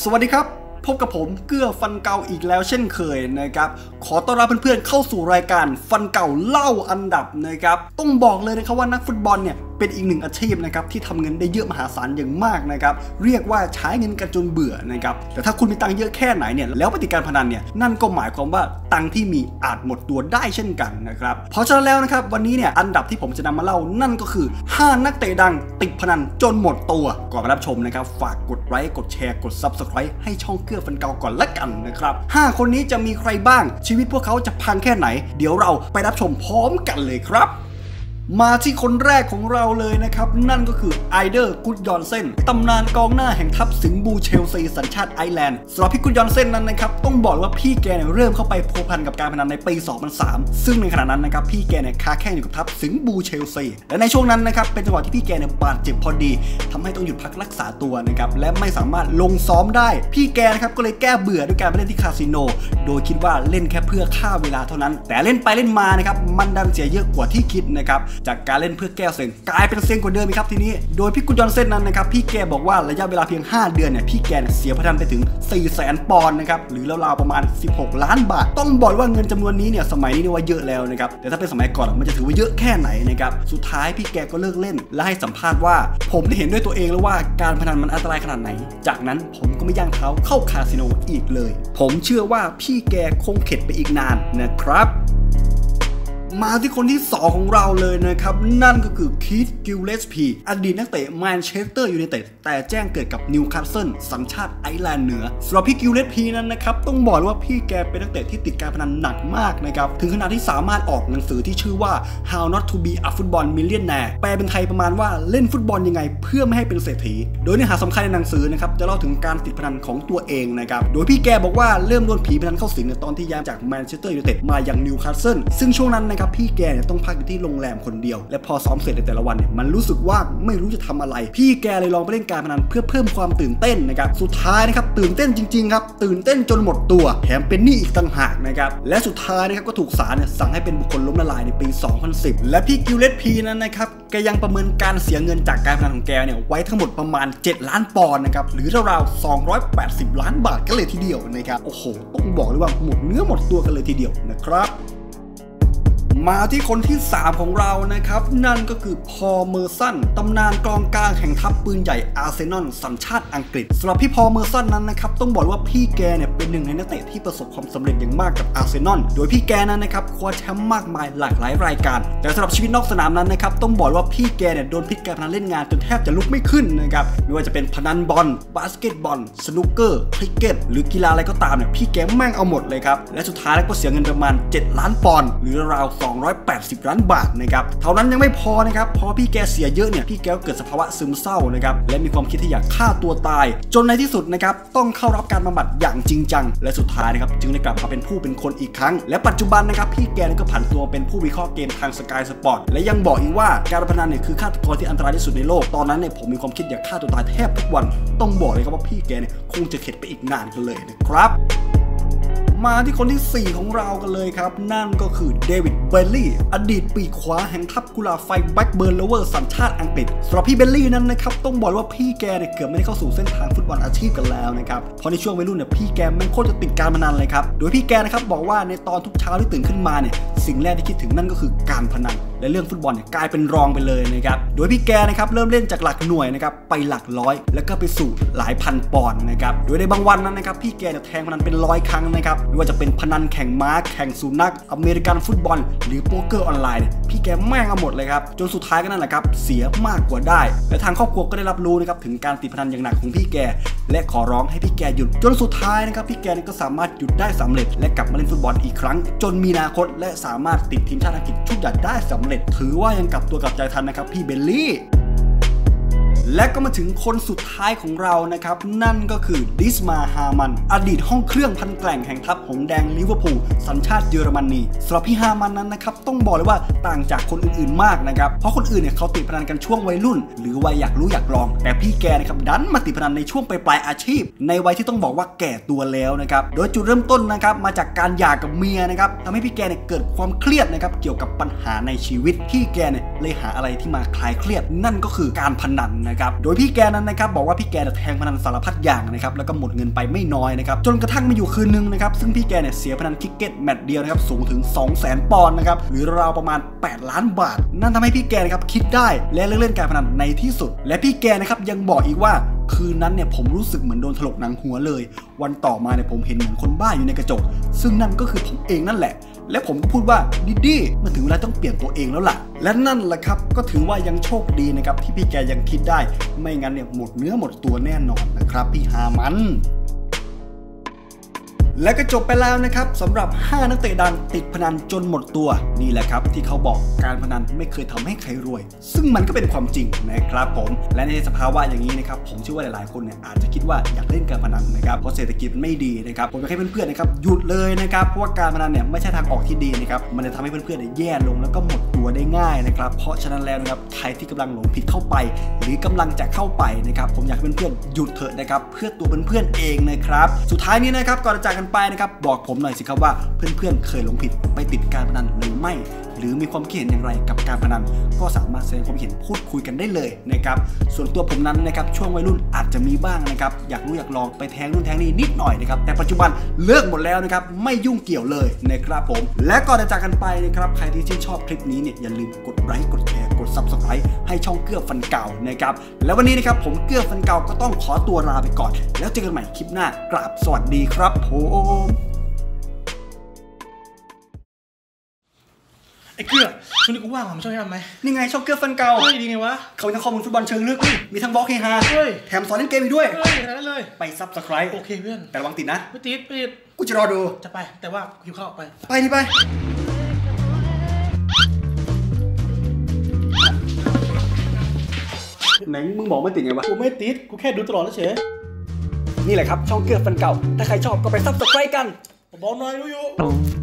สวัสดีครับ พบกับผมเกื้อฟันเก่าอีกแล้วเช่นเคยนะครับ ขอต้อนรับเพื่อนๆเข้าสู่รายการฟันเก่าเล่าอันดับนะครับ ต้องบอกเลยนะครับว่านักฟุตบอลเนี่ย เป็นอีกหนึ่งอาชีพนะครับที่ทำเงินได้เยอะมหาศาลอย่างมากนะครับเรียกว่าใช้เงินกันจนเบื่อนะครับแต่ถ้าคุณมีตังค์เยอะแค่ไหนเนี่ยแล้วปฏิการพนันเนี่ยนั่นก็หมายความว่าตังค์ที่มีอาจหมดตัวได้เช่นกันนะครับเพราะฉะนั้นแล้วนะครับวันนี้เนี่ยอันดับที่ผมจะนำมาเล่านั่นก็คือ 5 นักเตะดังติดพนันจนหมดตัวก่อนรับชมนะครับฝากกดไลค์กดแชร์กด Subscribe ให้ช่อง KUA FALCAO ก่อนละกันนะครับ5คนนี้จะมีใครบ้าง ชีวิตพวกเขาจะพังแค่ไหน เดี๋ยวเราไปรับชมพร้อมกันเลยครับ มาที่คนแรกของเราเลยนะครับ นั่นก็คือไอเดอร์กุดยอนเซนตำนานกองหน้าแห่งทัพสิงห์บลูเชลซีสัญชาติไอซ์แลนด์สำหรับพี่กุดยอนเซนนั้นนะครับ ต้องบอกว่าพี่แกเนี่ยเริ่มเข้าไปพัวพันกับการพนันในปี 2003 ซึ่งในขณะนั้นนะครับพี่แกเนี่ยค้าแข่งอยู่กับทัพสิงห์บลูเชลซีและในช่วงนั้นนะครับเป็นจังหวะที่พี่แกเนี่ยบาดเจ็บพอดีทำให้ต้องหยุดพักรักษาตัวนะครับและไม่สามารถลงซ้อมได้ พี่แกนะครับก็เลยแก้เบื่อด้วยการไปเล่นที่คาสิโนโดยคิดว่าเล่นแค่เพื่อฆ่าเวลาเท่านั้น แต่เล่นไปเล่นมานะครับมันดันเสียเยอะกว่าที่คิดนะครับจากการเล่นเพื่อแก้เซ็งกลายเป็นเซ็งกว่าเดิมอีกครับทีนี้ โดยพี่กุญยอนเส้นนั้นนะครับพี่แกบอกว่าระยะเวลาเพียง 5 เดือนเนี่ยพี่แกเนี่ยเสียพนันไปถึง 4 0 0 0 0 0 ปอนด์นะครับหรือราวๆประมาณ 16 ล้านบาท ต้องบอกว่าเงินจำนวนนี้เนี่ยสมัยนี้เนี่ยว่าเยอะแล้วนะครับแต่ถ้าเป็นสมัยก่อนมันจะถือว่าเยอะแค่ไหนนะครับสุดท้ายพี่แกก็เลิกเล่น และให้สัมภาษณ์ว่า ผมได้เห็นด้วยตัวเองแล้วว่าการพนันมันอันตรายขนาดไหน จากนั้นผมก็ไม่ย่างเท้าเข้าคาสิโนอีกเลย ผมเชื่อว่าพี่แกคงเข็ดไปอีกนานนะครับ มาที่คนที่ 2 ของเราเลยนะครับ นั่นก็คือคีธกิลเลสพีอดีตนักเตะแมนเชสเตอร์ยูไนเต็ดแต่แจ้งเกิดกับนิวคาสเซิลสัญชาติไอร์แลนด์เหนือสำหรับพี่กิลเลสพีนั้นนะครับ ต้องบอกเลยว่าพี่แกเป็นนักเตะที่ติดการพนันหนักมากนะครับ ถึงขนาดที่สามารถออกหนังสือที่ชื่อว่า How Not to Be a Football Millionaire แปลเป็นไทยประมาณว่าเล่นฟุตบอลยังไง เพื่อไม่ให้เป็นเศรษฐี โดยเนื้อหาสำคัญในหนังสือนะครับจะเล่าถึงการติดพนันของตัวเองนะครับโดยพี่แกบอกว่าเริ่มโดนผีพนันเข้าสิงในตอนที่ย้ายจากแมนเชสเตอร์ยูไนเต็ดมาอย่างนิวคาสเซิลซึ่งช่วงนั้นนะครับพี่แกเนี่ยต้องพักอยู่ที่โรงแรมคนเดียว และพอซ้อมเสร็จในแต่ละวันเนี่ยมันรู้สึกว่างไม่รู้จะทำอะไร พี่แกเลยลองไปเล่นการพนันเพื่อเพิ่มความตื่นเต้นนะครับสุดท้ายนะครับตื่นเต้นจริงๆครับตื่นเต้นจนหมดตัวแถมเป็นหนี้อีกต่างหากนะครับและสุดท้ายนะครับก็ถูกศาลเนี่ยสั่งให้เป็นบุคคลล้มละลายในปี 2010 และพี่กิลเลสพีนั้นนะครับแกยังประเมินการเสียเงินจากการพนันของแกเนี่ยไว้ทั้งหมดประมาณ 7 ล้านปอนด์นะครับหรือราวๆ280 ล้านบาทกันเลยทีเดียวนะครับโอ้โหต้องบอกเลยว่าหมดเนื้อหมดตัวกันเลยทีเดียวนะครับ มาที่คนที่ 3 ของเรานะครับ นั่นก็คือพอลเมอร์สันตำนานกองกลางแห่งทัพปืนใหญ่อาร์เซนอลสัญชาติอังกฤษสำหรับพี่พอลเมอร์สันนั้นนะครับ ต้องบอกว่าพี่แกเนี่ยเป็นหนึ่งในนักเตะที่ประสบความสำเร็จอย่างมากกับอาร์เซนอลโดยพี่แกนั้นนะครับคว้าแชมป์มากมายหลากหลายรายการ แต่สำหรับชีวิตนอกสนามนั้นนะครับต้องบอกว่าพี่แกเนี่ยโดนพิษการพนันเล่นงานจนแทบจะลุกไม่ขึ้นนะครับไม่ว่าจะเป็นพนันบอลบาสเกตบอลสนุกเกอร์คริกเก็ตหรือกีฬาอะไรก็ตามเนี่ยพี่แกแม่งเอาหมดเลยครับและสุดท้ายแล้วก็เสียเงินประมาณ 7 ล้านปอนด์หรือราว280 ล้านบาทนะครับเท่านั้นยังไม่พอนะครับพอพี่แกเสียเยอะเนี่ยพี่แกก็เกิดสภาวะซึมเศร้านะครับและมีความคิดที่อยากฆ่าตัวตาย จนในที่สุดนะครับต้องเข้ารับการบำบัดอย่างจริงจัง และสุดท้ายนะครับจึงได้กลับมาเป็นผู้เป็นคนอีกครั้ง และปัจจุบันนะครับพี่แกก็ผันตัวเป็นผู้วิเคราะห์เกมทางสกายสปอร์ตและยังบอกอีกว่าการพนันเนี่ยคือฆาตกรที่อันตรายที่สุดในโลกตอนนั้นเนี่ยผมมีความคิดอยากฆ่าตัวตายแทบทุกวัน ต้องบอกเลยครับว่าพี่แกเนี่ยคงจะเข็ดไปอีกนานกันเลยนะครับ มาที่คนที่ 4 ของเรากันเลยครับ นั่นก็คือเดวิดเบลลี่ อดีตปีกขวาแห่งทัพกุหลาบไฟแบล็กเบิร์นโรเวอร์สสัญชาติอังกฤษสำหรับพี่เบลลี่นั้นนะครับ ต้องบอกว่าพี่แกเนี่ยเกือบไม่ได้เข้าสู่เส้นทางฟุตบอลอาชีพกันแล้วนะครับ เพราะในช่วงวัยรุ่นเนี่ยพี่แกแม่งโคตรจะติดการพนันเลยครับ โดยพี่แกนะครับบอกว่าในตอนทุกเช้าที่ตื่นขึ้นมาเนี่ย สิ่งแรกที่คิดถึงนั่นก็คือการพนัน และเรื่องฟุตบอลเนี่ยกลายเป็นรองไปเลยนะครับ โดยพี่แกนะครับเริ่มเล่นจากหลักหน่วยนะครับไปหลักร้อย แล้วก็ไปสู่หลายพันปอนด์นะครับ โดยในบางวันนั้นนะครับพี่แกเนี่ยแทงพนันเป็นร้อยครั้งนะครับ ไม่ว่าจะเป็นพนันแข่งม้าแข่งสุนัขอเมริกันฟุตบอล หรือโป๊กเกอร์ออนไลน์ พี่แกแม่งเอาหมดเลยครับ จนสุดท้ายก็นั่นแหละครับเสียมากกว่าได้ และทางครอบครัวก็ได้รับรู้นะครับถึงการติดพนันอย่างหนักของพี่แก และขอร้องให้พี่แกหยุดจนสุดท้ายนะครับพี่แกก็สามารถหยุดได้สำเร็จ และกลับมาเล่นฟุตบอลอีกครั้ง จนมีอนาคตและสามารถติดทีมชาติอังกฤษชุดใหญ่ได้สำเร็จ ถือว่ายังกลับตัวกลับใจทันนะครับพี่เบลลี่ และก็มาถึงคนสุดท้ายของเรานะครับ นั่นก็คือดีทมาร์ฮามันน์ อดีตห้องเครื่องพันธุ์แกร่งแห่งทัพหงส์แดงลิเวอร์พูลสัญชาติเยอรมนีสำหรับพี่ฮามันน์นั้นนะครับ ต้องบอกเลยว่าต่างจากคนอื่นๆมากนะครับ เพราะคนอื่นเนี่ยเขาติดพนันกันช่วงวัยรุ่น หรือวัยอยากรู้อยากลอง แต่พี่แกนะครับดันมาติดพนันในช่วงปลายอาชีพ ในวัยที่ต้องบอกว่าแก่ตัวแล้วนะครับโดยจุดเริ่มต้นนะครับมาจากการหย่ากับเมียนะครับทำให้พี่แกเนี่ยเกิดความเครียดนะครับเกี่ยวกับปัญหาในชีวิตพี่แกเนี่ยเลยหาอะไรที่มาคลายเครียด นั่นก็คือการพนันนะครับนะครับ โดยพี่แกนั้นนะครับบอกว่าพี่แกเนี่ยแทงพนันสารพัดอย่างนะครับแล้วก็หมดเงินไปไม่น้อยนะครับจนกระทั่งมีอยู่คืนนึงนะครับซึ่งพี่แกเนี่ยเสียพนันคริกเก็ตแมตช์เดียวนะครับสูงถึง 2 0 0 0 0 0 ปอนด์นะครับหรือราวประมาณ 8 ล้านบาท นั่นทำให้พี่แกนะครับคิดได้และเลิกเล่นการพนันในที่สุด และพี่แกนะครับยังบอกอีกว่าคืนนั้นเนี่ยผมรู้สึกเหมือนโดนถลกหนังหัวเลย วันต่อมาเนี่ยผมเห็นเหมือนคนบ้าอยู่ในกระจก ซึ่งนั่นก็คือผมเองนั่นแหละ และผมก็พูดว่าดิดดี้มันถึงเวลาต้องเปลี่ยนตัวเองแล้วล่ะ และนั่นแหละครับก็ถือว่ายังโชคดีนะครับที่พี่แกยังคิดได้ ไม่งั้นเนี่ยหมดเนื้อหมดตัวแน่นอนนะครับพี่ฮามัน และก็จบไปแล้วนะครับสำหรับ 5 นักเตะดังติดพนันจนหมดตัวนี่แหละครับ ที่เขาบอกการพนันไม่เคยทำให้ใครรวย ซึ่งมันก็เป็นความจริงนะครับผม และในสภาวะอย่างนี้นะครับผมเชื่อว่าหลายๆคนเนี่ยอาจจะคิดว่าอยากเล่นการพนันนะครับเพราะเศรษฐกิจไม่ดีนะครับผมอยากให้เพื่อนๆนะครับหยุดเลยนะครับเพราะว่าการพนันเนี่ยไม่ใช่ทางออกที่ดีนะครับมันจะทำให้เพื่อนๆเนี่ยแย่ลงแล้วก็หมดตัวได้ง่ายนะครับเพราะฉะนั้นแล้วนะครับใครที่กำลังหลงผิดเข้าไป หรือกำลังจะเข้าไปนะครับผมอยากให้เพื่อนๆหยุดเถอะนะครับเพื่อตัวเพื่อนๆเองนะครับสุดท้ายนี้นะครับก่อนจะจากกันไปนะครับ บอกผมหน่อยสิครับว่าเพื่อนๆเคยหลงผิดไปติดการพนันหรือไม่ หรือมีความคิดเห็นอย่างไรกับการพนัน ก็สามารถแสดงความคิดเห็นพูดคุยกันได้เลยนะครับส่วนตัวผมนั้นนะครับช่วงวัยรุ่นอาจจะมีบ้างนะครับอยากรู้อยากลองไปแทงนู่นแทงนี่นิดหน่อยนะครับแต่ปัจจุบันเลิกหมดแล้วนะครับไม่ยุ่งเกี่ยวเลยนะครับผม และก่อนจะจากกันไปนะครับใครที่ชื่นชอบคลิปนี้เนี่ยอย่าลืมกดไลค์กดแชร์กด subscribe ให้ช่องเกื้อฟันเก่านะครับแล้ววันนี้นะครับผมเกื้อฟันเก่าก็ต้องขอตัวลาไปก่อน แล้วเจอกันใหม่คลิปหน้ากราบสวัสดีครับผม ไอ้เกลือช่วงนี้กูว่างอะมาช่วยทำไหมนี่ไงช่องเกื้อฟันเก่าเฮ้ยดีไงวะ เขามีทั้งข้อมูลฟุตบอลเชิงลึกมีทั้งบล็อกเฮฮาเฮ้ย แถมสอนเล่นเกมอีกด้วย เฮ้ยได้เลย ไป subscribe โอเคเพื่อน แต่ระวังติดนะ ไม่ติดไม่ติด กูจะรอดู จะไป แต่ว่าหิวข้าวไป ไปดิไปไหนมึงบอกไม่ติดไงวะ กูไม่ติด กูแค่ดูตลอดแล้วเฉย นี่แหละครับช่องเกื้อฟันเก่า ถ้าใครชอบก็ไป subscribe กันบอกหน่อยรู้อยู่ Oh.